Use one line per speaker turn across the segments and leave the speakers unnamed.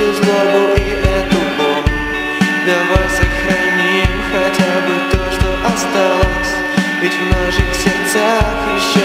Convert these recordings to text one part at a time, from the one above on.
всю злобу и эту боль. Давай сохраним хотя бы то, что осталось. Ведь в наших сердцах еще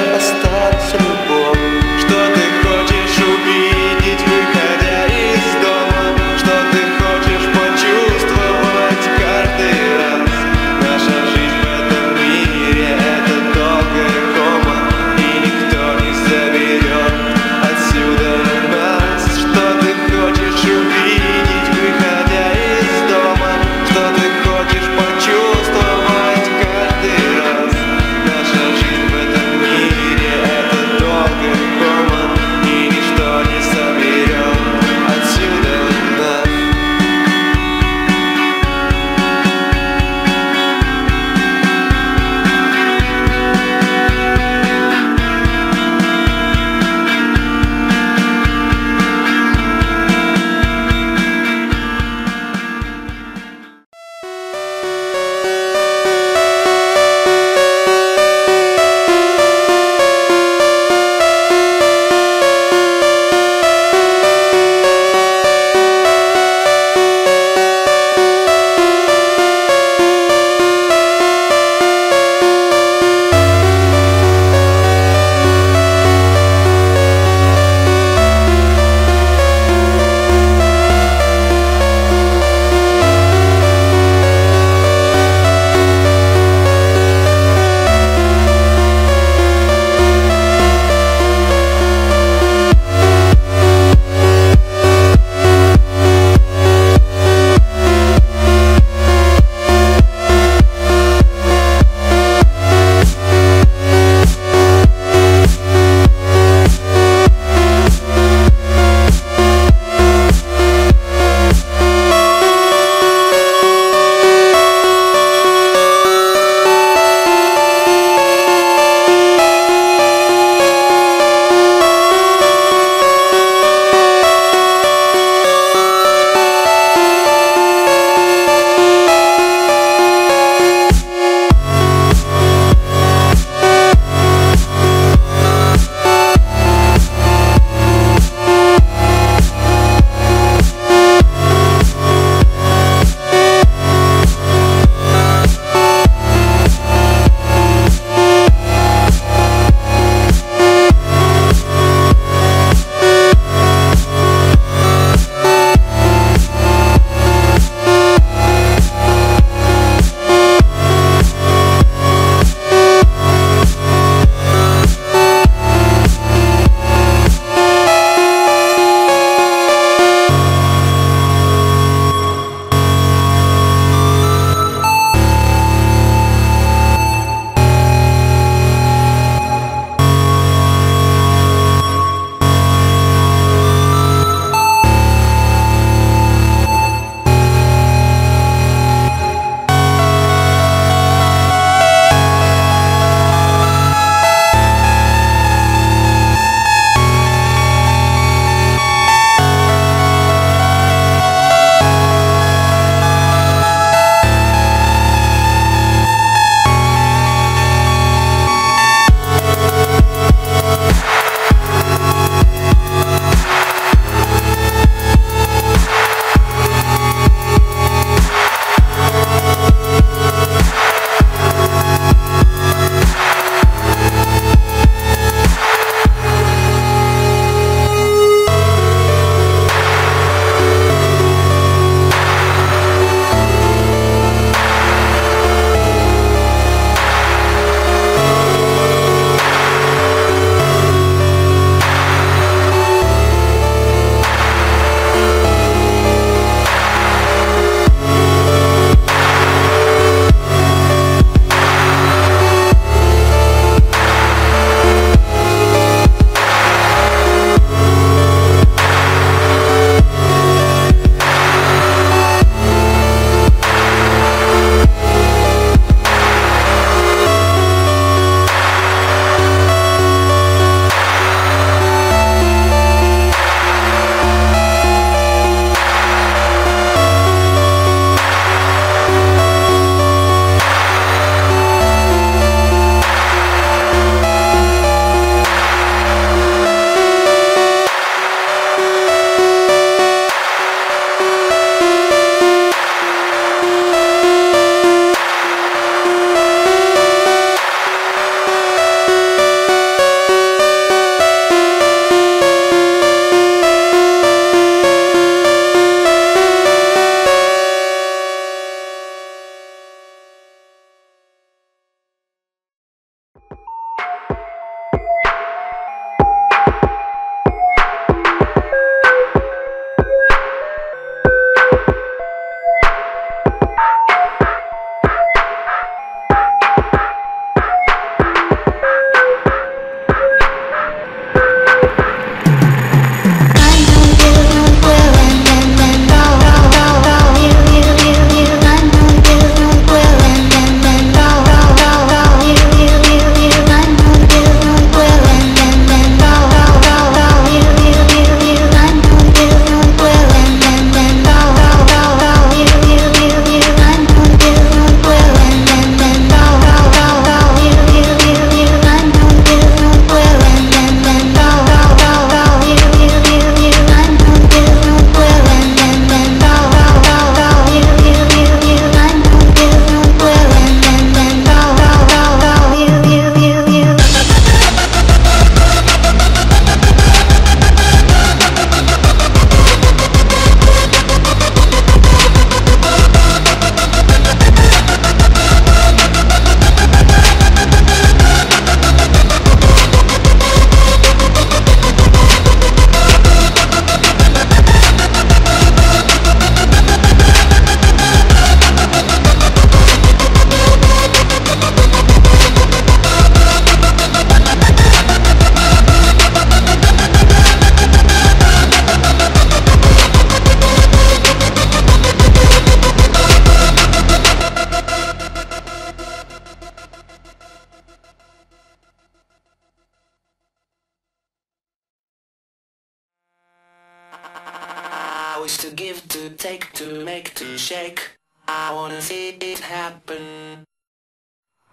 shake. I wanna see it happen.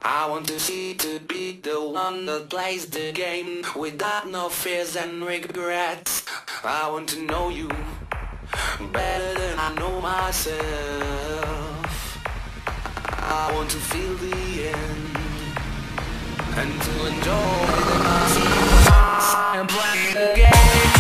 I want to see to be the one that plays the game without no fears and regrets. I want to know you better than I know myself. I want to feel the end and to enjoy the myself and play the game.